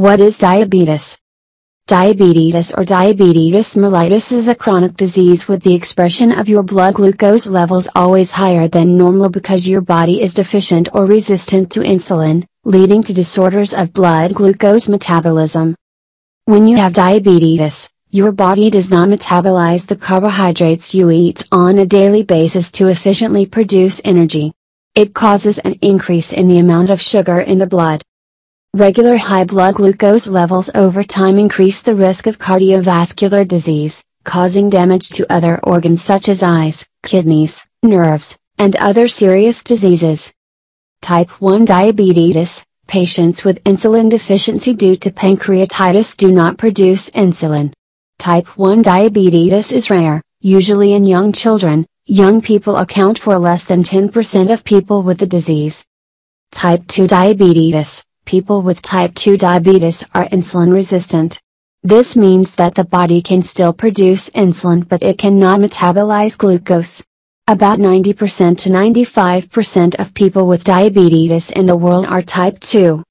What is diabetes? Diabetes or diabetes mellitus is a chronic disease with the expression of your blood glucose levels always higher than normal because your body is deficient or resistant to insulin, leading to disorders of blood glucose metabolism. When you have diabetes, your body does not metabolize the carbohydrates you eat on a daily basis to efficiently produce energy. It causes an increase in the amount of sugar in the blood. Regular high blood glucose levels over time increase the risk of cardiovascular disease, causing damage to other organs such as eyes, kidneys, nerves, and other serious diseases. Type 1 diabetes Patients with insulin deficiency due to pancreatitis do not produce insulin. Type 1 diabetes is rare, usually in young children, young people account for less than 10% of people with the disease. Type 2 diabetes people with type 2 diabetes are insulin resistant. This means that the body can still produce insulin but it cannot metabolize glucose. About 90% to 95% of people with diabetes in the world are type 2.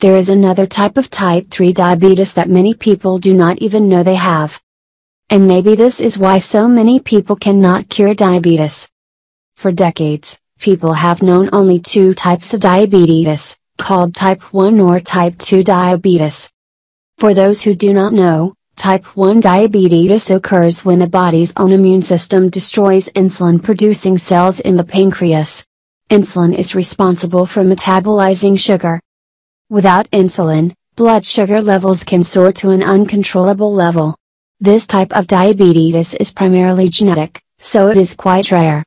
There is another type of type 3 diabetes that many people do not even know they have. And maybe this is why so many people cannot cure diabetes. For decades, people have known only two types of diabetes called type 1 or type 2 diabetes. For those who do not know, type 1 diabetes occurs when the body's own immune system destroys insulin producing cells in the pancreas. Insulin is responsible for metabolizing sugar. Without insulin, blood sugar levels can soar to an uncontrollable level. This type of diabetes is primarily genetic, so it is quite rare.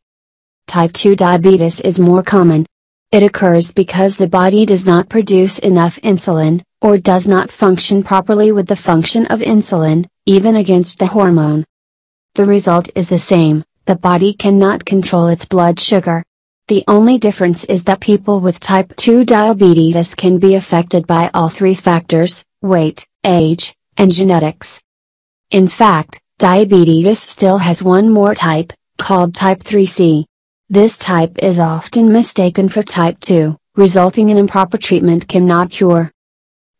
Type 2 diabetes is more common, it occurs because the body does not produce enough insulin, or does not function properly with the function of insulin, even against the hormone. The result is the same, the body cannot control its blood sugar. The only difference is that people with type 2 diabetes can be affected by all three factors, weight, age, and genetics. In fact, diabetes still has one more type, called type 3C. This type is often mistaken for type 2, resulting in improper treatment cannot cure.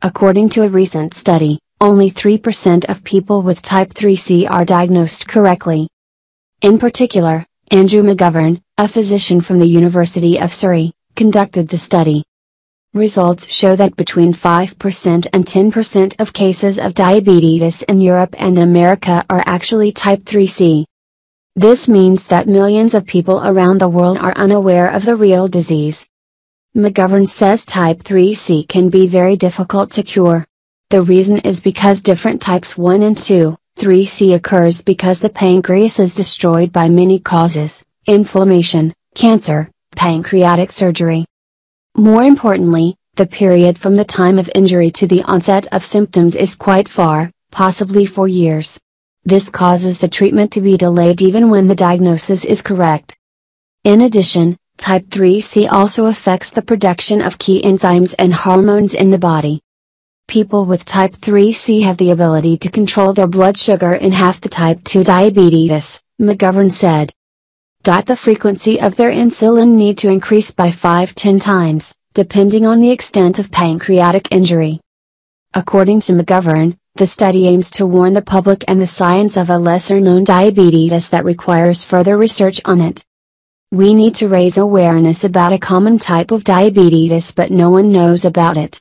According to a recent study, only 3% of people with type 3C are diagnosed correctly. In particular, Andrew McGovern, a physician from the University of Surrey, conducted the study. Results show that between 5% and 10% of cases of diabetes in Europe and America are actually type 3C. This means that millions of people around the world are unaware of the real disease. McGovern says type 3C can be very difficult to cure. The reason is because different types 1 and 2, 3C occurs because the pancreas is destroyed by many causes, inflammation, cancer, pancreatic surgery. More importantly, the period from the time of injury to the onset of symptoms is quite far, possibly for years. This causes the treatment to be delayed even when the diagnosis is correct. In addition, type 3C also affects the production of key enzymes and hormones in the body. People with type 3C have the ability to control their blood sugar in half the type 2 diabetes, McGovern said. The frequency of their insulin need to increase by 5-10 times, depending on the extent of pancreatic injury. According to McGovern, the study aims to warn the public and the science of a lesser known diabetes that requires further research on it. We need to raise awareness about a common type of diabetes but no one knows about it.